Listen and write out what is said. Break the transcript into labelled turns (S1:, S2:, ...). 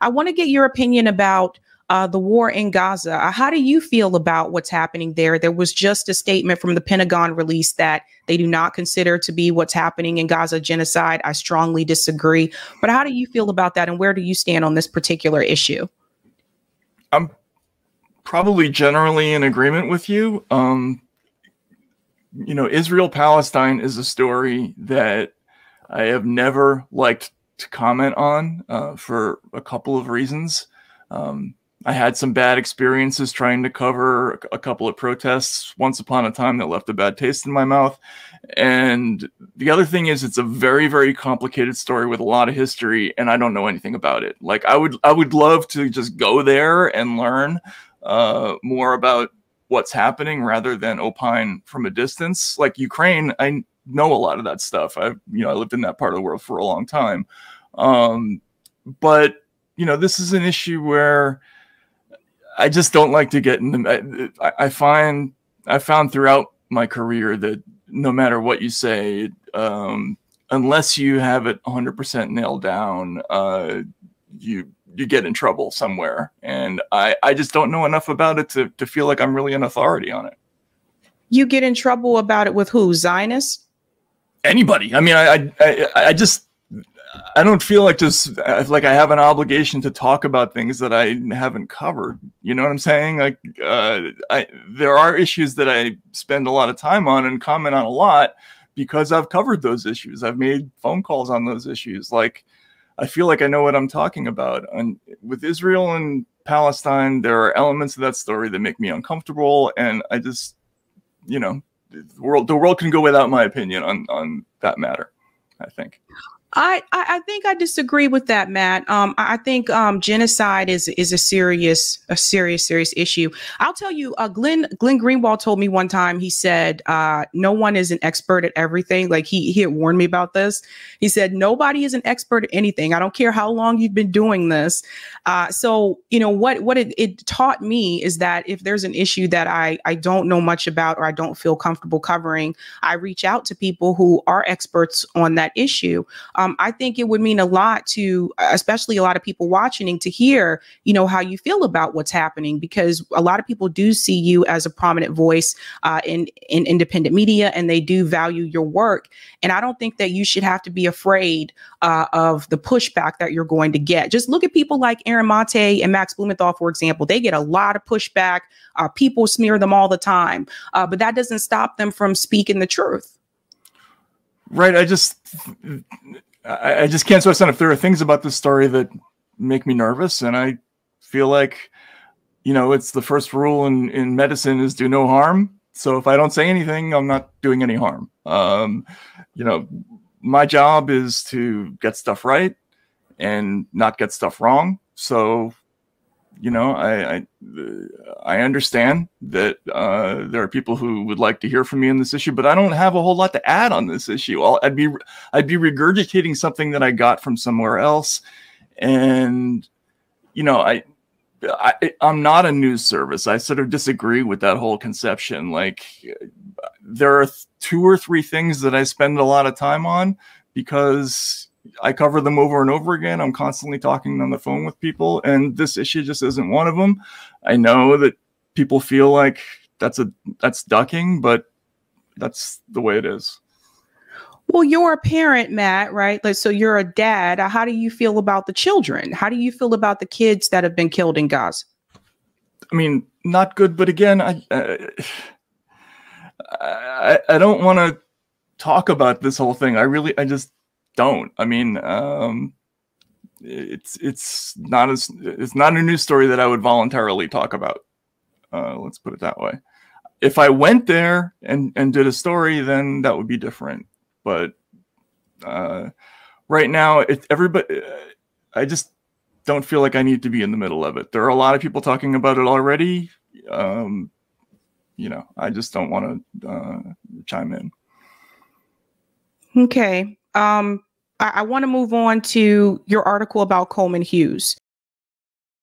S1: I want to get your opinion about uh, the war in Gaza. Uh, how do you feel about what's happening there? There was just a statement from the Pentagon released that they do not consider to be what's happening in Gaza genocide. I strongly disagree. But how do you feel about that, and where do you stand on this particular issue?
S2: I'm probably generally in agreement with you. Um, you know, Israel Palestine is a story that I have never liked to comment on uh, for a couple of reasons. Um, I had some bad experiences trying to cover a couple of protests once upon a time that left a bad taste in my mouth. And the other thing is it's a very very complicated story with a lot of history and I don't know anything about it. Like I would I would love to just go there and learn uh, more about what's happening rather than opine from a distance. Like Ukraine, I know a lot of that stuff. I you know I lived in that part of the world for a long time. Um, but you know this is an issue where I just don't like to get in the. I, I find I found throughout my career that no matter what you say, um, unless you have it 100% nailed down, uh, you you get in trouble somewhere. And I I just don't know enough about it to to feel like I'm really an authority on it.
S1: You get in trouble about it with who? Zionists?
S2: Anybody. I mean, I I I just I don't feel like just like I have an obligation to talk about things that I haven't covered. You know what I'm saying? Like, uh, I there are issues that I spend a lot of time on and comment on a lot because I've covered those issues. I've made phone calls on those issues. Like, I feel like I know what I'm talking about. And with Israel and Palestine, there are elements of that story that make me uncomfortable, and I just, you know, the world the world can go without my opinion on on that matter. I think.
S1: I, I think I disagree with that, Matt. Um, I think um, genocide is is a serious a serious serious issue. I'll tell you, uh, Glenn Glenn Greenwald told me one time. He said, uh, "No one is an expert at everything." Like he he had warned me about this. He said, "Nobody is an expert at anything. I don't care how long you've been doing this." Uh, so you know what what it, it taught me is that if there's an issue that I I don't know much about or I don't feel comfortable covering, I reach out to people who are experts on that issue. Um, um, I think it would mean a lot to, especially a lot of people watching, to hear, you know, how you feel about what's happening, because a lot of people do see you as a prominent voice uh, in in independent media, and they do value your work. And I don't think that you should have to be afraid uh, of the pushback that you're going to get. Just look at people like Aaron Mate and Max Blumenthal, for example. They get a lot of pushback. Uh, people smear them all the time, uh, but that doesn't stop them from speaking the truth.
S2: Right. I just I, I just can't stress enough. There are things about this story that make me nervous, and I feel like, you know, it's the first rule in in medicine is do no harm. So if I don't say anything, I'm not doing any harm. Um, you know, my job is to get stuff right and not get stuff wrong. So you know, I I, I understand that uh, there are people who would like to hear from me on this issue, but I don't have a whole lot to add on this issue. i would be I'd be regurgitating something that I got from somewhere else, and you know, I, I I'm not a news service. I sort of disagree with that whole conception. Like, there are two or three things that I spend a lot of time on because I cover them over and over again. I'm constantly talking on the phone with people, and this issue just isn't one of them. I know that people feel like that's a that's ducking, but that's the way it is.
S1: Well, you're a parent, Matt, right? Like, so you're a dad. How do you feel about the children? How do you feel about the kids that have been killed in Gaza?
S2: I mean, not good, but again, I uh, I, I don't want to talk about this whole thing. I really, I just don't. I mean, um, it's it's not as it's not a news story that I would voluntarily talk about. Uh, let's put it that way. If I went there and and did a story, then that would be different. But uh, right now, it's everybody. I just don't feel like I need to be in the middle of it. There are a lot of people talking about it already. Um, you know, I just don't want to uh, chime in.
S1: Okay. Um, I, I want to move on to your article about Coleman Hughes.